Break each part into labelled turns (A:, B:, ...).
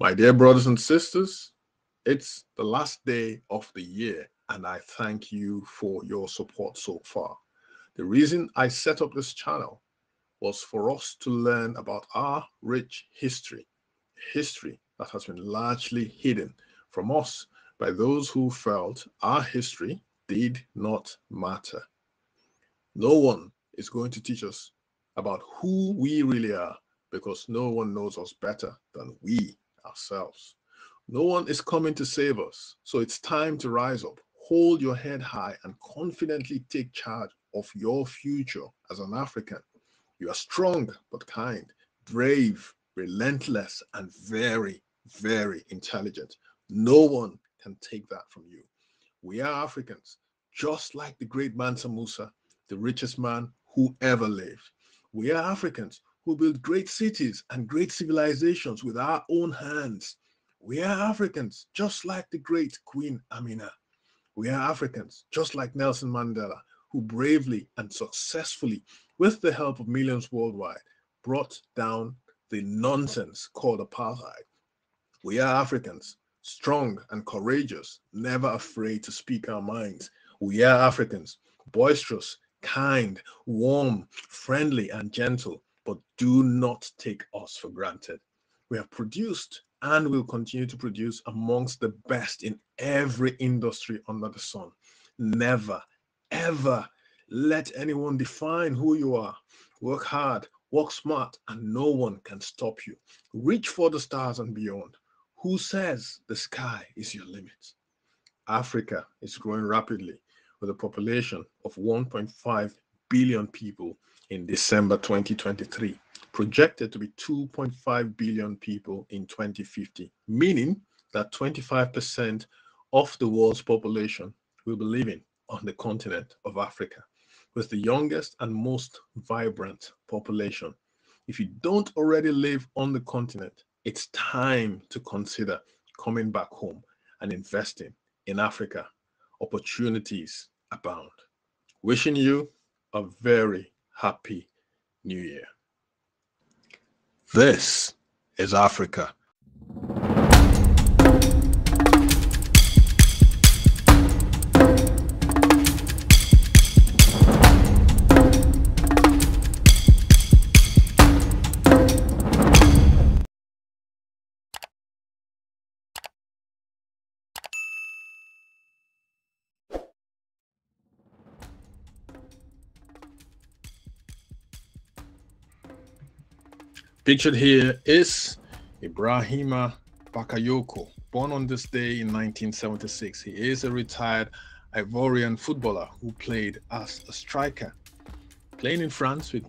A: My dear brothers and sisters, it's the last day of the year, and I thank you for your support so far. The reason I set up this channel was for us to learn about our rich history, history that has been largely hidden from us by those who felt our history did not matter. No one is going to teach us about who we really are because no one knows us better than we ourselves. No one is coming to save us. So it's time to rise up, hold your head high, and confidently take charge of your future as an African. You are strong but kind, brave, relentless, and very, very intelligent. No one can take that from you. We are Africans, just like the great Mansa Musa, the richest man who ever lived. We are Africans who built great cities and great civilizations with our own hands. We are Africans, just like the great Queen Amina. We are Africans, just like Nelson Mandela, who bravely and successfully, with the help of millions worldwide, brought down the nonsense called apartheid. We are Africans, strong and courageous, never afraid to speak our minds. We are Africans, boisterous, kind, warm, friendly, and gentle, but do not take us for granted. We have produced and will continue to produce amongst the best in every industry under the sun. Never, ever let anyone define who you are. Work hard, work smart, and no one can stop you. Reach for the stars and beyond. Who says the sky is your limit? Africa is growing rapidly with a population of 1.5 billion people in December 2023, projected to be 2.5 billion people in 2050, meaning that 25% of the world's population will be living on the continent of Africa, with the youngest and most vibrant population. If you don't already live on the continent, it's time to consider coming back home and investing in Africa. Opportunities abound. Wishing you a very happy new year. This is Africa. Pictured here is Ibrahima Bakayoko, born on this day in 1976. He is a retired Ivorian footballer who played as a striker. Playing in France with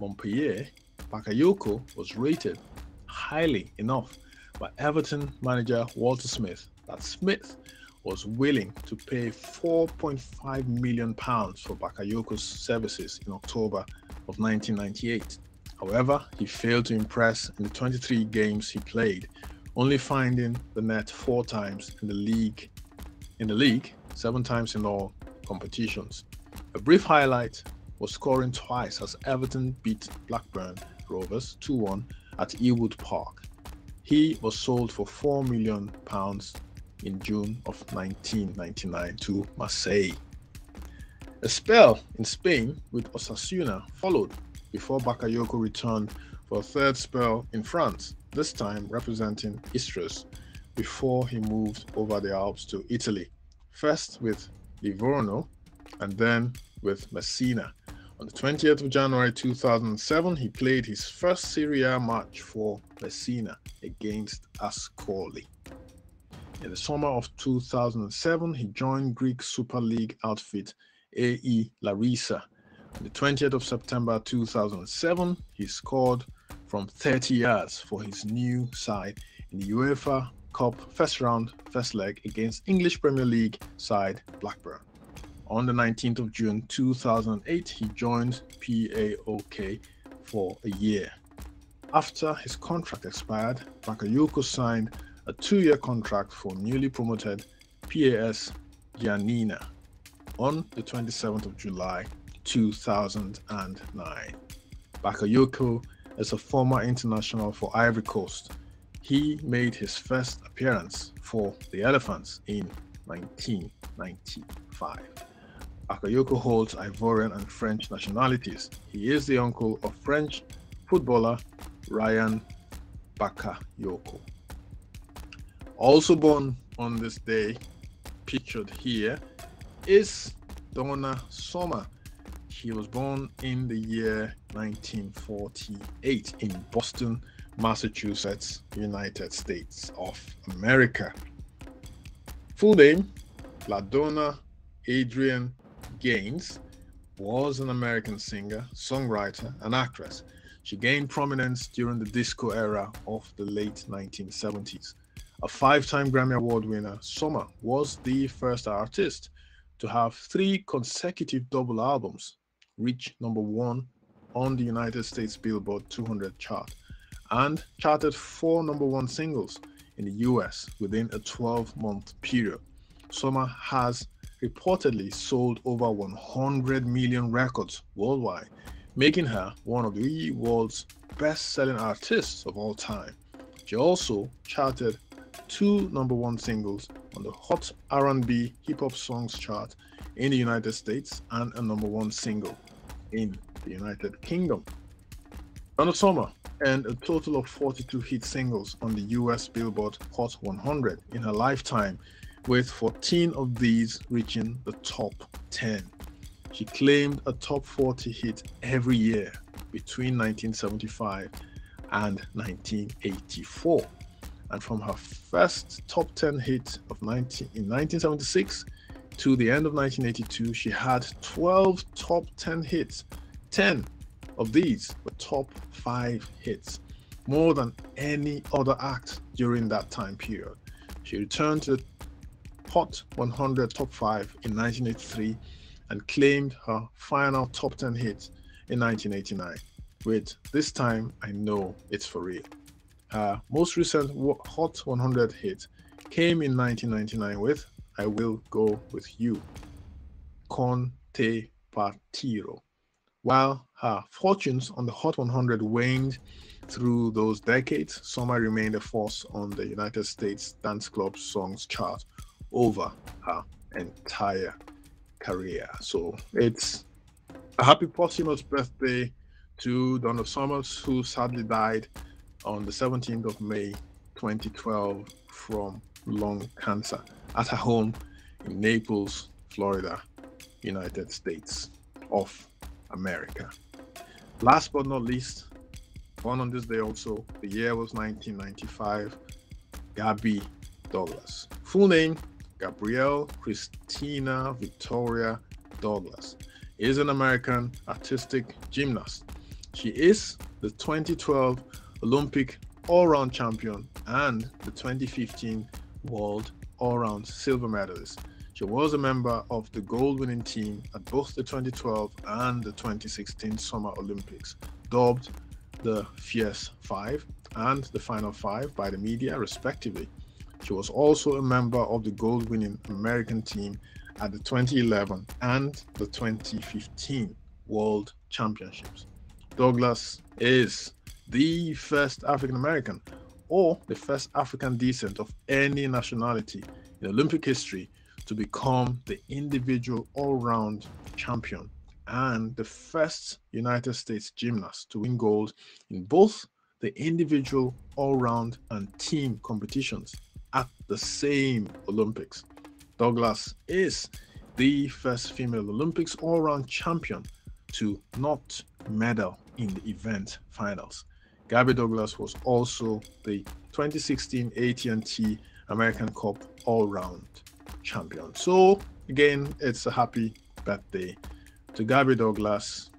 A: Montpellier, Bakayoko was rated highly enough by Everton manager Walter Smith that Smith was willing to pay 4.5 million pounds for Bakayoko's services in October of 1998. However, he failed to impress in the 23 games he played, only finding the net four times in the league, in the league, seven times in all competitions. A brief highlight was scoring twice as Everton beat Blackburn Rovers 2-1 at Ewood Park. He was sold for 4 million pounds in June of 1999 to Marseille. A spell in Spain with Osasuna followed before Bakayoko returned for a third spell in France, this time representing Istres, before he moved over the Alps to Italy, first with Livorno and then with Messina. On the 20th of January 2007, he played his first Serie A match for Messina against Ascoli. In the summer of 2007, he joined Greek Super League outfit AE Larissa the 20th of September 2007, he scored from 30 yards for his new side in the UEFA Cup first round, first leg against English Premier League side Blackburn. On the 19th of June 2008, he joined PAOK for a year. After his contract expired, Bakayoko signed a two year contract for newly promoted PAS Giannina on the 27th of July 2009. Bakayoko is a former international for Ivory Coast. he made his first appearance for the Elephants in 1995. Bakayoko holds Ivorian and French nationalities. He is the uncle of French footballer Ryan Bakayoko. Also born on this day, pictured here, is Donna Summer. She was born in the year 1948 in Boston, Massachusetts, United States of America. Full name LaDonna Adrian Gaines was an American singer, songwriter, and actress. She gained prominence during the disco era of the late 1970s. A five time Grammy Award winner, Summer was the first artist to have three consecutive double albums reach number one on the United States Billboard 200 chart and charted four number one singles in the US within a 12 month period. Summer has reportedly sold over 100 million records worldwide, making her one of the world's best-selling artists of all time. She also charted two number one singles on the Hot R&B Hip Hop Songs chart in the United States and a number one single in the United Kingdom. Donna Summer earned a total of 42 hit singles on the US Billboard Hot 100 in her lifetime, with 14 of these reaching the top 10. She claimed a top 40 hit every year between 1975 and 1984. And from her first top 10 hit of 19, in 1976 to the end of 1982, she had 12 top 10 hits. 10 of these were top 5 hits, more than any other act during that time period. She returned to the Hot 100 Top 5 in 1983 and claimed her final top 10 hit in 1989 with This Time I Know It's For Real. Her most recent Hot 100 hit came in 1999 with I Will Go With You, Con Te Partiro. While her fortunes on the Hot 100 waned through those decades, Summer remained a force on the United States Dance Club Songs chart over her entire career. So it's a happy posthumous birthday to Donna Summers, who sadly died on the 17th of May 2012 from lung cancer at her home in Naples, Florida, United States of America. Last but not least, born on this day also, the year was 1995, Gabby Douglas. Full name Gabrielle Christina Victoria Douglas is an American artistic gymnast. She is the 2012 Olympic all round champion and the 2015 World all round silver medalist. She was a member of the gold winning team at both the 2012 and the 2016 Summer Olympics, dubbed the Fierce Five and the Final Five by the media, respectively. She was also a member of the gold winning American team at the 2011 and the 2015 World Championships. Douglas is the first African American or the first African descent of any nationality in Olympic history to become the individual all round champion and the first United States gymnast to win gold in both the individual all round and team competitions at the same Olympics. Douglas is the first female Olympics all round champion to not medal in the event finals. Gabby Douglas was also the 2016 AT&T American Cup all-round champion. So again, it's a happy birthday to Gabby Douglas,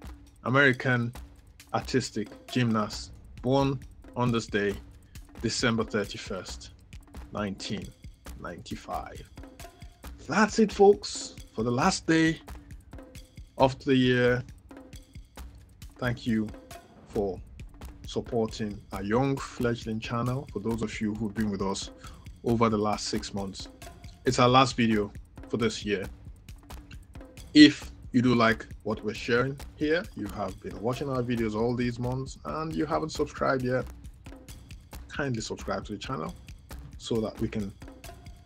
A: American artistic gymnast, born on this day, December 31st, 1995. That's it, folks, for the last day of the year. Thank you for supporting our young fledgling channel. For those of you who've been with us over the last six months, it's our last video for this year. If you do like what we're sharing here, you have been watching our videos all these months and you haven't subscribed yet, kindly subscribe to the channel so that we can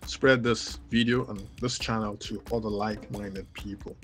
A: spread this video and this channel to other like-minded people.